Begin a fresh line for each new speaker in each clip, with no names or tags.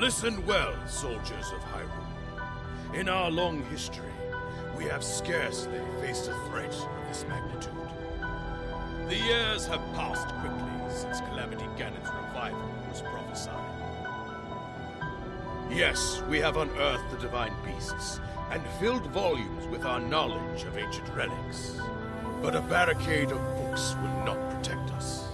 Listen well, soldiers of Hyrule. In our long history, we have scarcely faced a threat of this magnitude. The years have passed quickly since Calamity Ganon's revival was prophesied. Yes, we have unearthed the divine beasts and filled volumes with our knowledge of ancient relics. But a barricade of books will not protect us.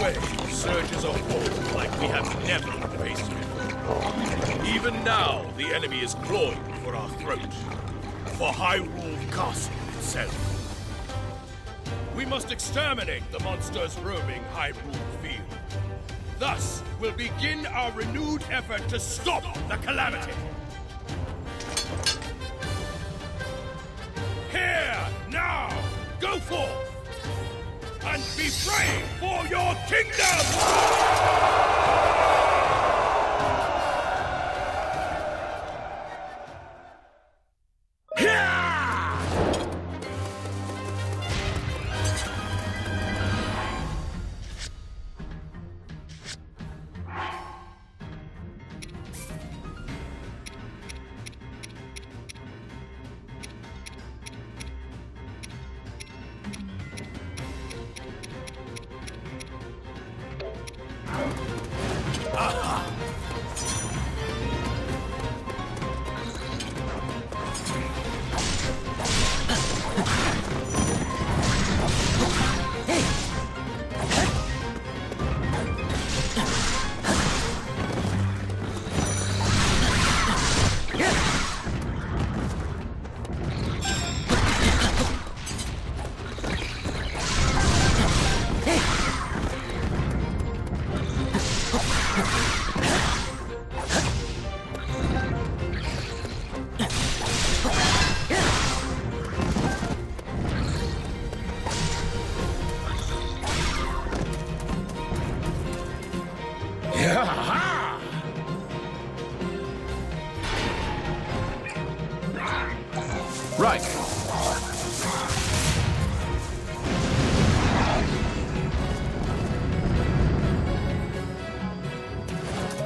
Way surges a horde like we have never faced before. Even now, the enemy is clawing for our throat. For Hyrule Castle itself. We must exterminate the monsters roaming Hyrule Field. Thus, we'll begin our renewed effort to stop the calamity. Here, now, go forth! And be brave for your kingdom!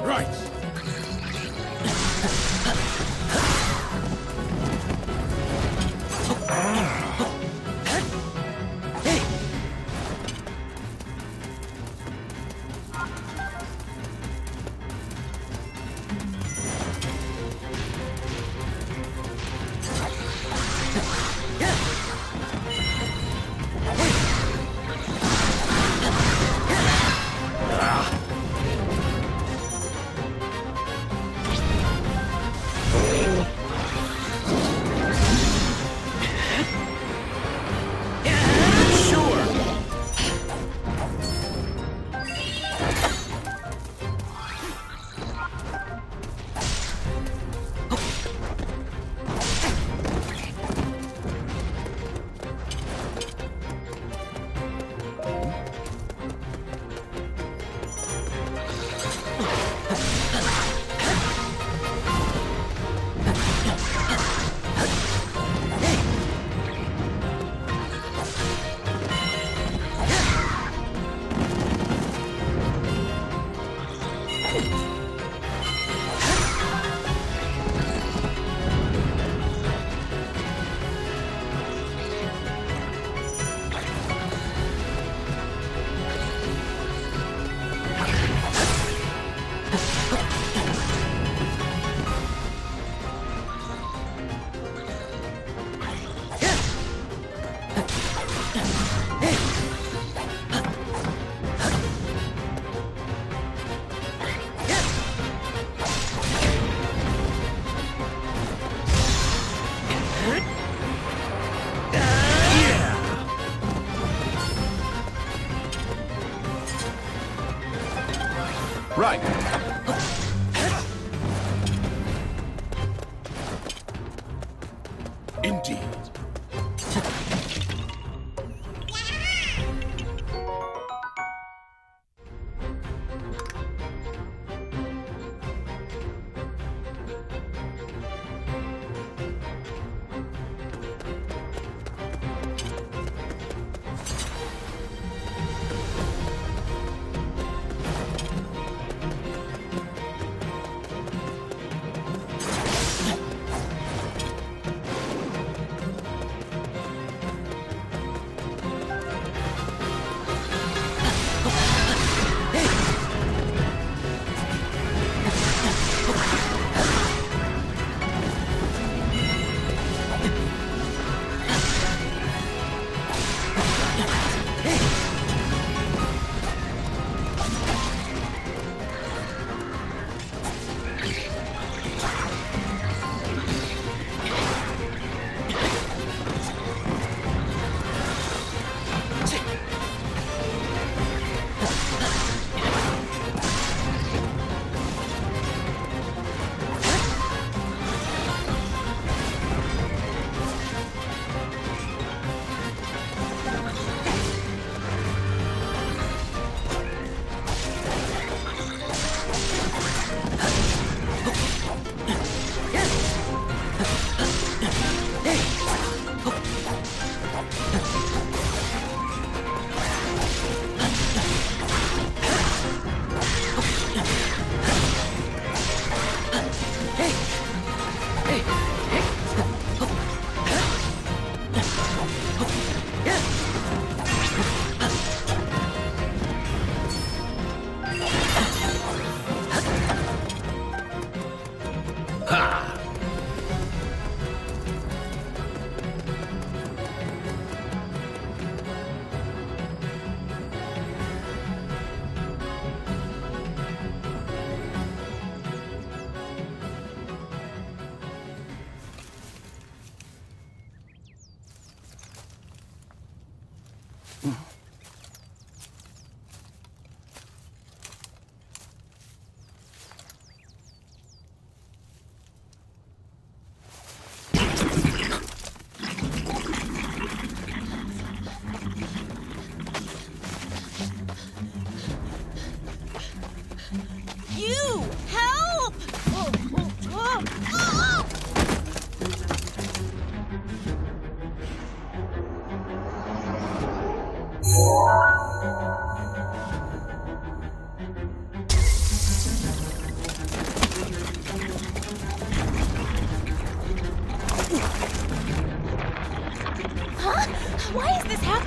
Right.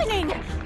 Happening?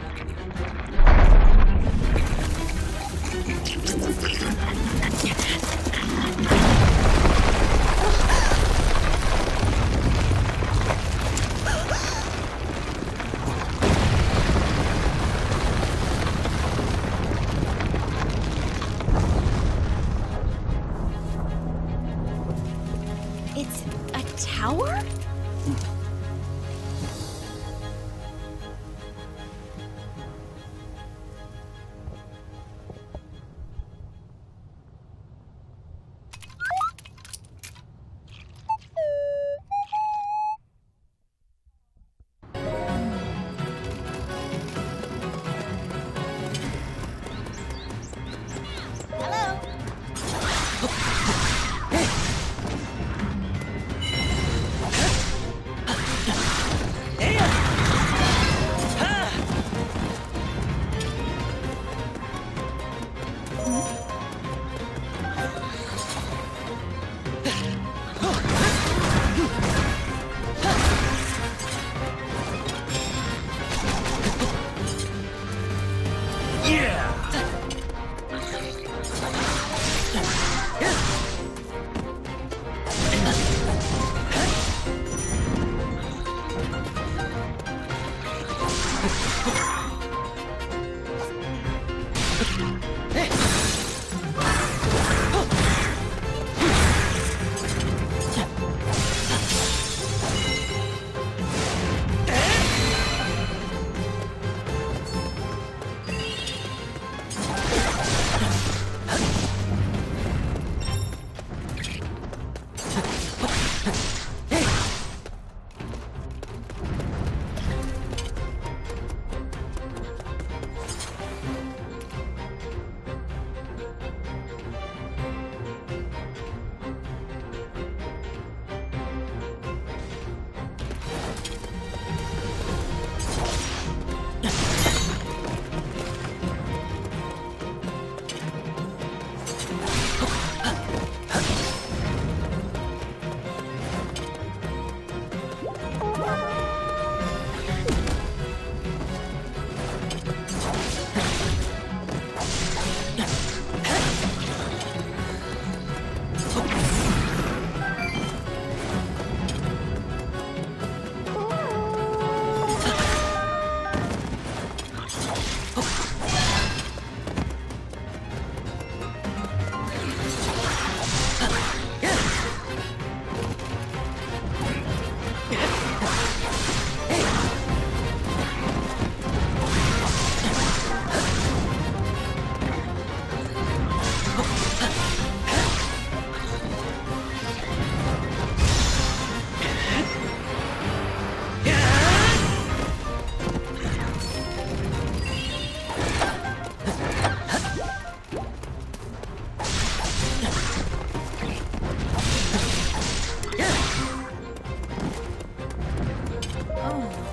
嗯。